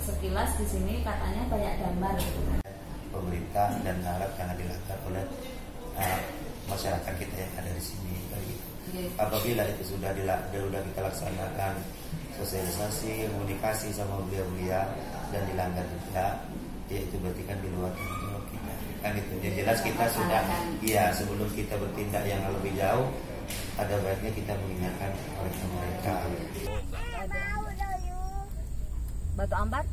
sekilas di sini katanya banyak gambar gitu kan. pemerintah dan alat yang dilakukan oleh uh, masyarakat kita yang ada di sini. Jadi, Jadi, apabila itu sudah sudah kita laksanakan sosialisasi, komunikasi sama beliau-beliau dan dilanggar tidak, ya itu berarti kan di luar tanggung kita. Kan itu. Yang jelas kita sudah, iya sebelum kita bertindak yang lebih jauh, ada baiknya kita mengingatkan mereka mereka. Batu ambar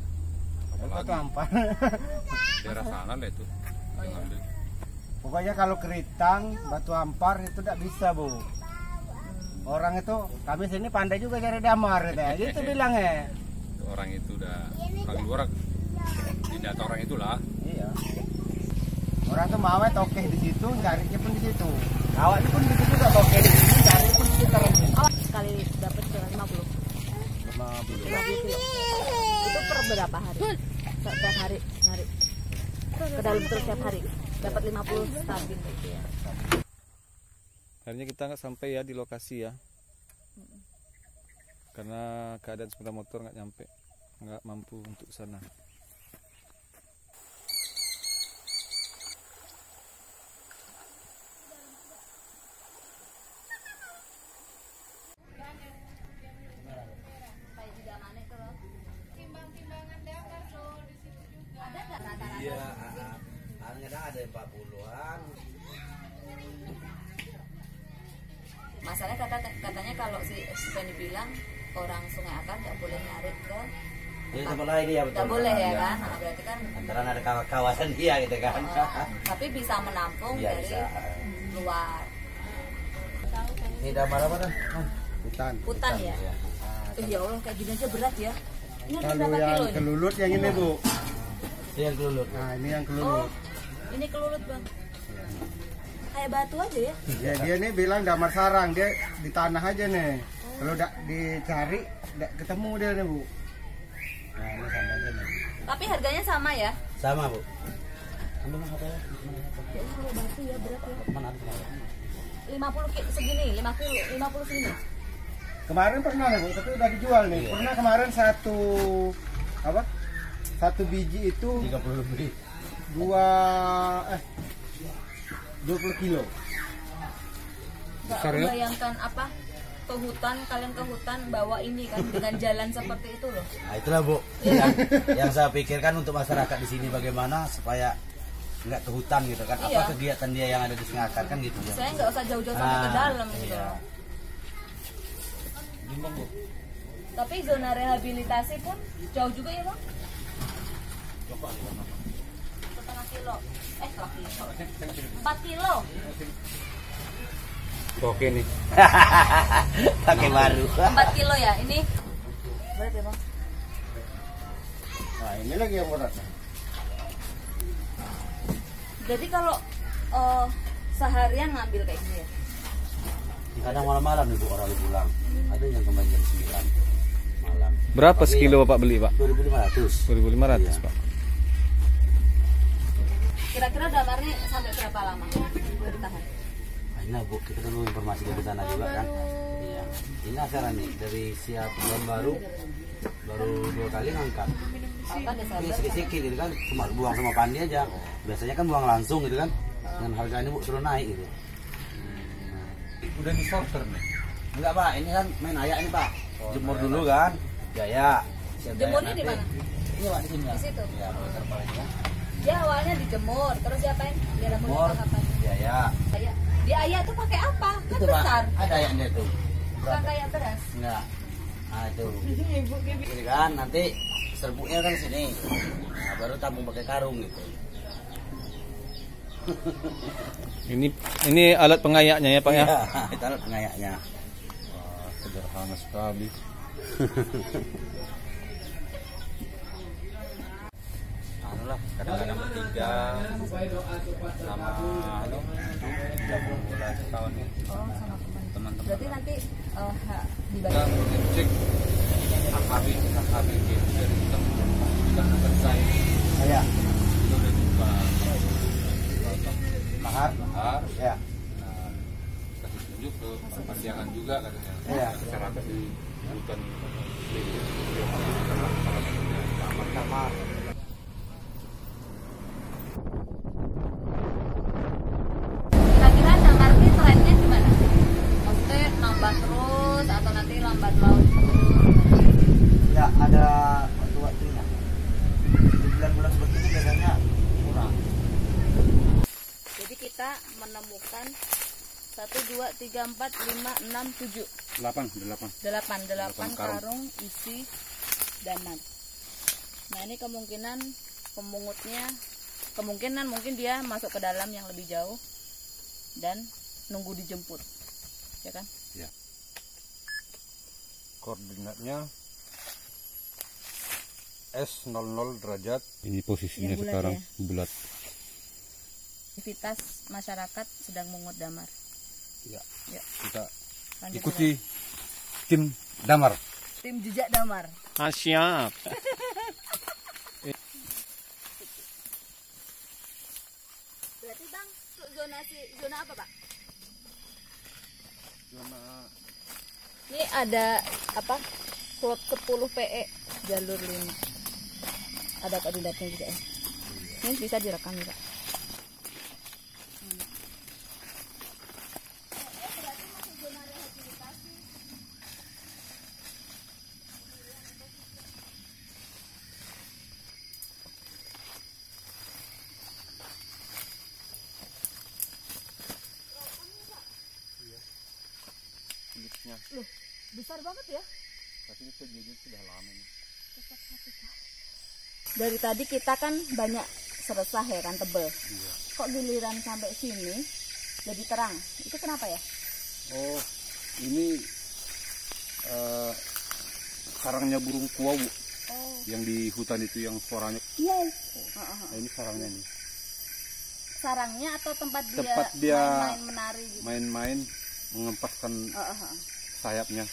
Batu ampar. daerah sana deh itu yang ambil Pokoknya kalau keritang, batu ampar itu tidak bisa bu. Orang itu kami sini pandai juga cari damar gitu ya. Itu bilang ya. orang itu udah orang luar di data orang itulah Iya. Orang tuh mau tokeh di situ, carinya pun di situ. Awalnya pun di situ juga tokeh di sini, cari pun di sekitar sini. sekali dapat 50 Sama 50 kilo itu per berapa hari? Setiap hari hari. Ke dalam terus setiap hari. Dapat 50 stabil gitu ya. Akhirnya kita nggak sampai ya di lokasi ya. Karena keadaan sepeda motor nggak nyampe. Nggak mampu untuk sana 40-an. masalahnya kata katanya kalau si Penny bilang orang Sungai Akar nggak boleh narik ke Jadi sebelah ini ya betul. nggak boleh ya Iya. kan nah, berarti kan Antara ada kaw- kawasan dia gitu kan. oh, tapi bisa menampung Iya dari bisa. luar Ini damar apa dah? hutan. hutan ya Iya. Eh, ya Allah kayak gini aja berat ya ini Kalau berapa yang kilo ini kelulut yang ini bu. Ini yang kelulut. Nah ini yang oh kelulut. Ini kelulut bang kayak batu aja ya Ya, dia nih bilang damar sarang, dia di tanah aja nih. Kalau udah dicari, tidak ketemu dia nih bu. Nah ini sama aja nih. tapi harganya sama ya Sama, Bu. Ambil mana ya? ya kalau batu ya berat ya Mana ada? 50 ki segini 50 50 segini Kemarin pernah nih bu, tapi udah dijual nih. Iya. Pernah kemarin satu apa? Satu biji itu 30 lebih. Dua eh 20 kilo. ya? membayangkan apa ke hutan kalian ke hutan bawa ini kan dengan jalan seperti itu loh Nah, itulah, Bu. Yang, yang saya pikirkan untuk masyarakat di sini bagaimana supaya nggak ke hutan gitu kan. Apa Iya. kegiatan dia yang ada di Singakar kan gitu ya. saya nggak usah jauh-jauh sampai ke Ah, dalam gitu iya. Gimbang, Bu. tapi zona rehabilitasi pun jauh juga ya bang setengah kilo eh kilo empat kilo oke nih Pakai baru. empat kilo ya ini berat ya bang Nah ini lagi yang berat. jadi kalau eh, seharian ngambil kayak gini ya Kadang malam-malam nih Bu orang pulang. Ada yang kembali jam 9 malam. berapa Tapi sekilo bapak beli pak 2500. 2500 Iya. pak kira-kira damarnya sampai berapa lama boleh ditahan Nah, Bu, kita dulu informasi dari sana juga kan. Iya. Ini acara nih dari siap bulan baru baru dua kali ngangkat. Ini sedikit-sedikit gitu kan, cuma buang sama pandi aja. Biasanya kan buang langsung gitu kan. Dengan harga ini Bu suruh naik gitu. udah di sorter nih Enggak, Pak. Ini kan main ayak ini, Pak. Jemur dulu kan. Jaya Jemurnya di mana? Ini, Pak, di sini. Di situ? Iya, putar palingnya. Dia awalnya dijemur terus diapain dia Jemur. rambutnya apa kayak di ayat tuh pakai apa kan Itu, besar Pak. Ada ayaknya tuh. bukan kayak beras Enggak. Nah, itu. Ini kan nanti serbuknya kan sini. Nah, baru tabung pakai karung gitu. ini ini alat pengayaknya ya pak ya Iya, itu alat pengayaknya. Wah, sederhana sekali kadang-kadang bertiga sama anu jam mulai kawannya oh sama teman. Teman-teman. Berarti nanti kita dibagi. Ngecek AKB AKB gitu dari kita kita selesai. Saya kita udah buka. Mahar. lahar Ya. kasih berkunjung ke Panjangan juga katanya. Iya. Masyarakat di hutan lindung. Salah satunya Damar. Damar. Kira-kira damar ini trennya gimana? Terus atau nanti lambat laun terus? Ya ada waktu-waktunya. Di bulan-bulan seperti ini biasanya kurang. Jadi kita menemukan 1, 2, 3, 4, 5, 6, 7 Delapan, delapan. 8, 8 Delapan karung. isi damar Nah ini kemungkinan pemungutnya Kemungkinan mungkin dia masuk ke dalam yang lebih jauh Dan nunggu dijemput Ya kan? Koordinatnya S 00 derajat Ini posisinya bulat sekarang ya? bulat. Aktivitas masyarakat sedang mengut damar ya Ya, kita lanjut ikuti tim damar ya. Tim jejak damar Ah, siap. Berarti bang, zonasi, zona apa pak? Ini ada apa? Slot 10 PE jalur lini. Ada koordinatnya juga ya. Ini bisa direkam ya, Kulitnya Loh, besar banget ya. tapi ini kejadian sudah lama ini Dari tadi kita kan banyak seresah ya kan tebel. Kok giliran sampai sini jadi terang? Itu kenapa ya? oh ini eh, sarangnya burung kuau. Oh, yang di hutan itu yang suaranya iya. Heeh. nah, ini sarangnya nih Sarangnya atau tempat dia Tempat dia- main-main menari gitu? main-main mengempaskan Heeh, heeh. Sayapnya.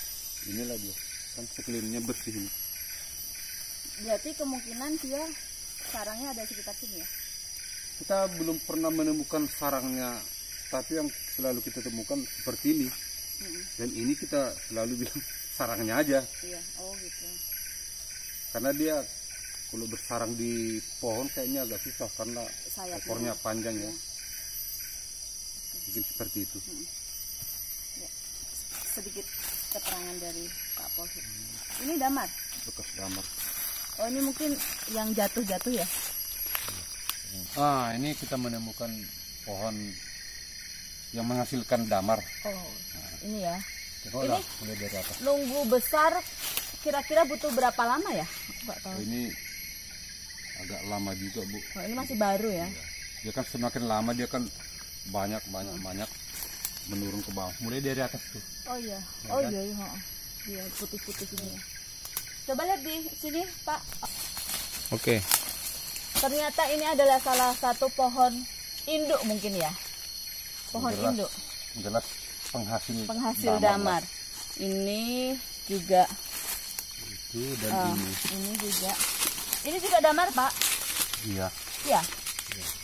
Inilah dia. Kan sekelilingnya bersih ini. Berarti kemungkinan dia sarangnya ada sekitar sini ya? kita belum pernah menemukan sarangnya tapi yang selalu kita temukan seperti ini. Dan ini kita selalu bilang sarangnya aja. Iya, oh gitu. karena dia kalau bersarang di pohon kayaknya agak susah karena Sayapnya. ekornya panjang ya. Iya. mungkin seperti itu Sedikit keterangan dari Pak Polsek. Ini damar. bekas damar Oh ini mungkin yang jatuh-jatuh ya? ah ini kita menemukan pohon yang menghasilkan damar Oh, ini ya. tengoklah mulai dari atas Nunggu besar kira-kira butuh berapa lama ya? Tahu. Oh, ini agak lama juga bu Oh, ini masih baru ya? dia kan semakin lama dia kan banyak banyak banyak menurun ke bawah mulai dari atas tuh Oh iya. Oh iya, iya. heeh. Iya, putih-putih ini ya. Coba lihat di sini, Pak. Oke. Ternyata ini adalah salah satu pohon induk mungkin ya. Pohon Jelas. induk, jelas penghasil penghasil damar. Ini juga itu dan eh, ini ini juga. Ini juga damar, Pak. iya Iya.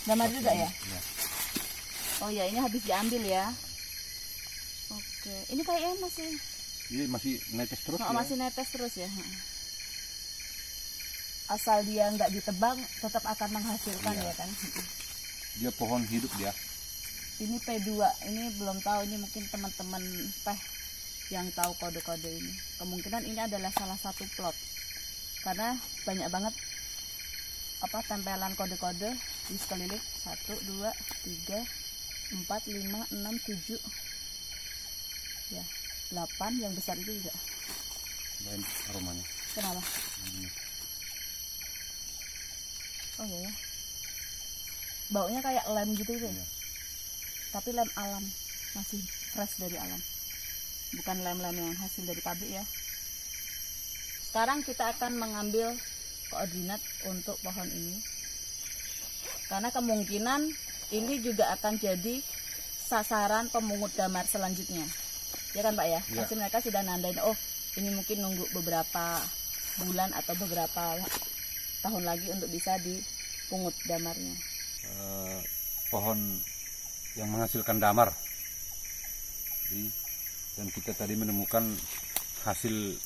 Damar juga ya? Iya. Oh ya, ini habis diambil ya. Oke, ini kayaknya masih ini masih netes terus oh, ya masih netes terus ya. Asal dia nggak ditebang, tetap akan menghasilkan Iya. ya kan. dia pohon hidup dia Ini P2, ini belum tahu ini mungkin teman-teman teh yang tahu kode-kode ini. Kemungkinan ini adalah salah satu plot. Karena banyak banget apa tempelan kode-kode di sekeliling 1 2 3 4 5 6 7 ya 8 yang besar itu juga. Lain aromanya. Kenapa? Hmm. oh iya ya. Baunya kayak lem gitu itu ya? Iya. tapi lem alam masih fresh dari alam. Bukan lem-lem yang hasil dari pabrik ya. Sekarang kita akan mengambil koordinat untuk pohon ini. Karena kemungkinan ini juga akan jadi sasaran pemungut damar selanjutnya ya kan pak ya? Iya. pasti mereka sudah nandain oh ini mungkin nunggu beberapa bulan atau beberapa tahun lagi untuk bisa dipungut damarnya. Eh, pohon yang menghasilkan damar. Jadi, dan kita tadi menemukan hasil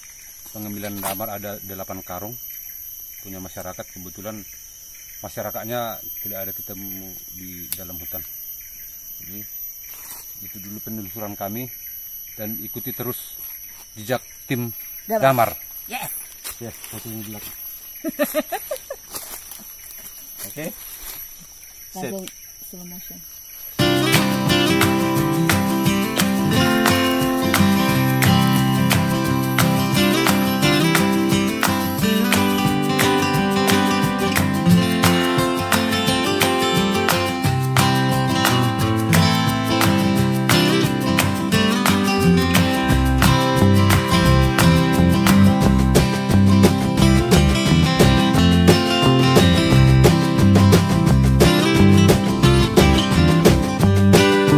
pengambilan damar ada 8 karung punya masyarakat. Kebetulan masyarakatnya tidak ada ketemu di dalam hutan. Jadi itu dulu penelusuran kami dan ikuti terus jejak tim Damar. damar. Yes. Ya, foto di belakang. Oke. Sip. Langsung slow motion.